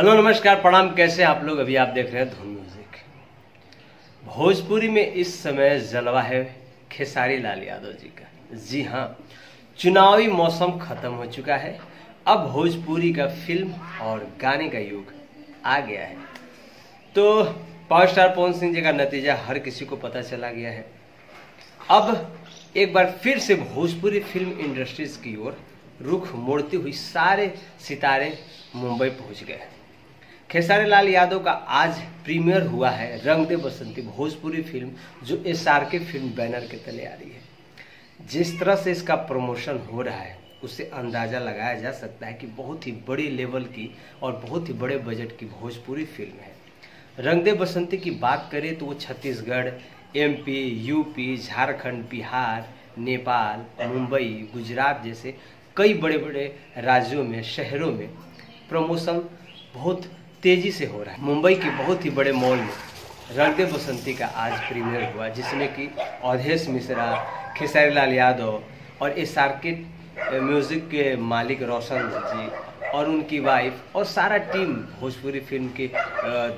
Hello, नमस्कार, प्रणाम। कैसे आप लोग? अभी आप देख रहे हैं धुन म्यूज़िक। भोजपुरी में इस समय जलवा है खेसारी लाल यादव जी का। जी हाँ चुनावी मौसम खत्म हो चुका है। अब भोजपुरी का फ़िल्म और गाने का युग आ गया है। तो पावर स्टार पवन सिंह जी का नतीजा हर किसी को पता चला गया है। अब एक बार फिर से भोजपुरी फ़िल्म इंडस्ट्रीज़ की ओर रुख मोड़ती हुई सारे सितारे मुंबई पहुँच गए खेसारी लाल यादव का आज प्रीमियर हुआ है रंग दे बसंती भोजपुरी फ़िल्म, जो S R K film banner के तले आ रही है। जिस तरह से इसका प्रमोशन हो रहा है उससे अंदाज़ा लगाया जा सकता है कि बहुत ही बड़ी लेवल की और बहुत ही बड़े बजट की भोजपुरी फ़िल्म है। रंग दे बसंती की बात करें तो वो छत्तीसगढ़ एमपी यूपी झारखंड, बिहार, नेपाल, मुंबई, गुजरात जैसे कई बड़े बड़े राज्यों में, शहरों में प्रमोशन बहुत तेज़ी से हो रहा है। मुंबई के बहुत ही बड़े मॉल में रंग दे बसंती का आज प्रीमियर हुआ, जिसमें कि अवधेश मिश्रा, खेसारी लाल यादव और एस आर के म्यूज़िक के मालिक रोशन जी और उनकी वाइफ और सारा टीम भोजपुरी फ़िल्म के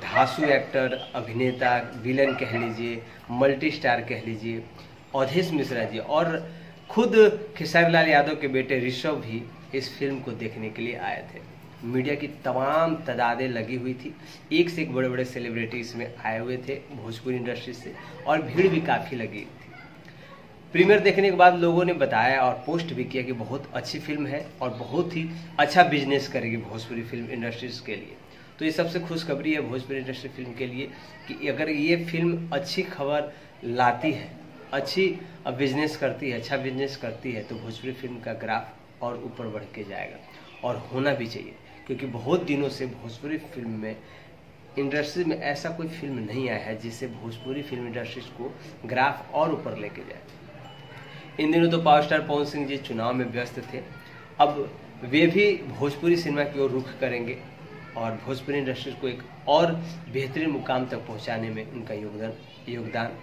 धासु एक्टर अभिनेता विलन कह लीजिए मल्टी स्टार कह लीजिए, अवधेश मिश्रा जी और खुद खेसारी लाल यादव के बेटे ऋषभ भी इस फ़िल्म को देखने के लिए आए थे। मीडिया की तमाम तदादें लगी हुई थी। एक से एक बड़े बड़े सेलिब्रिटी इसमें आए हुए थे, भोजपुरी इंडस्ट्री से, और भीड़ भी काफ़ी लगी थी। प्रीमियर देखने के बाद लोगों ने बताया और पोस्ट भी किया कि बहुत अच्छी फ़िल्म है और बहुत ही अच्छा बिज़नेस करेगी भोजपुरी फ़िल्म इंडस्ट्रीज़ के लिए। तो ये सबसे खुशखबरी है भोजपुरी इंडस्ट्री फ़िल्म के लिए कि अगर ये फ़िल्म अच्छी खबर लाती है, अच्छी बिज़नेस करती है अच्छा बिज़नेस करती है तो भोजपुरी फ़िल्म का ग्राफ और ऊपर बढ़ के जाएगा और होना भी चाहिए। क्योंकि बहुत दिनों से भोजपुरी फ़िल्म में इंडस्ट्री में ऐसा कोई फ़िल्म नहीं आया है जिससे भोजपुरी फ़िल्म इंडस्ट्रीज़ को ग्राफ और ऊपर लेके जाए। इन दिनों तो पावर स्टार पवन सिंह जी चुनाव में व्यस्त थे। अब वे भी भोजपुरी सिनेमा की ओर रुख करेंगे और भोजपुरी इंडस्ट्रीज़ को एक और बेहतरीन मुकाम तक पहुँचाने में उनका योगदान योगदान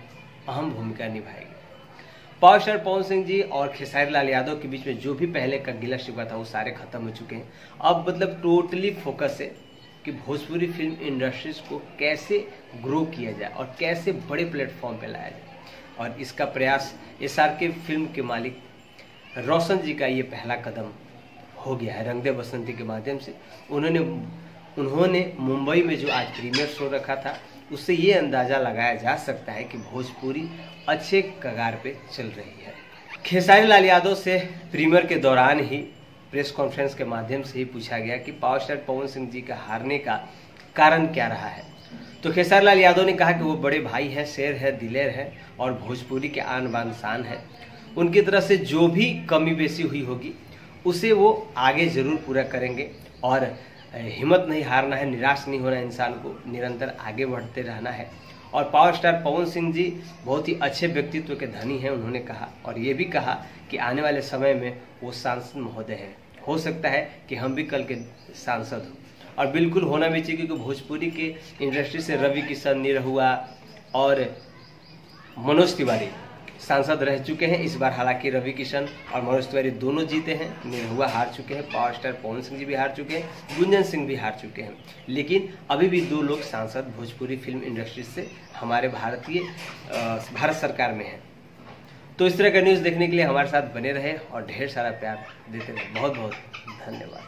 अहम भूमिका निभाएगी। पावर स्टार पवन सिंह जी और खेसारी लाल यादव के बीच में जो भी पहले का गिला शिकवा था, वो सारे खत्म हो चुके हैं। अब मतलब टोटली फोकस है कि भोजपुरी फ़िल्म इंडस्ट्रीज़ को कैसे ग्रो किया जाए और कैसे बड़े प्लेटफॉर्म पे लाया जाए। और इसका प्रयास एस आर के फ़िल्म के मालिक रोशन जी का ये पहला कदम हो गया है रंगदे बसंती के माध्यम से। उन्होंने उन्होंने मुंबई में जो आज प्रीमियर शो रखा था उससे ये अंदाज़ा लगाया जा सकता है कि भोजपुरी अच्छे कगार पे चल रही है। खेसारी लाल यादव से प्रीमियर के दौरान ही प्रेस कॉन्फ्रेंस के माध्यम से ही पूछा गया कि पावर स्टार पवन सिंह जी का हारने का कारण क्या रहा है। तो खेसारी लाल यादव ने कहा कि वो बड़े भाई हैं, शेर है, दिलेर है और भोजपुरी के आन बान शान है। उनकी तरफ़ से जो भी कमी बेसी हुई होगी, उसे वो आगे ज़रूर पूरा करेंगे और हिम्मत नहीं हारना है, निराश नहीं होना इंसान को, निरंतर आगे बढ़ते रहना है। और पावर स्टार पवन सिंह जी बहुत ही अच्छे व्यक्तित्व के धनी हैं, उन्होंने कहा। और ये भी कहा कि आने वाले समय में वो सांसद महोदय हैं। हो सकता है कि हम भी कल के सांसद हों। और बिल्कुल होना भी चाहिए, क्योंकि भोजपुरी के इंडस्ट्री से रवि किशन, निरहुआ और मनोज तिवारी। सांसद रह चुके हैं। इस बार हालाँकि रवि किशन और मनोज तिवारी दोनों जीते हैं। निरहुआ हार चुके हैं। पावर स्टार पवन सिंह जी भी हार चुके हैं। गुंजन सिंह भी हार चुके हैं। लेकिन अभी भी दो लोग सांसद भोजपुरी फ़िल्म इंडस्ट्री से हमारे भारतीय भारत सरकार में हैं। तो इस तरह का न्यूज़ देखने के लिए हमारे साथ बने रहे और ढेर सारा प्यार देते रहे। बहुत बहुत धन्यवाद।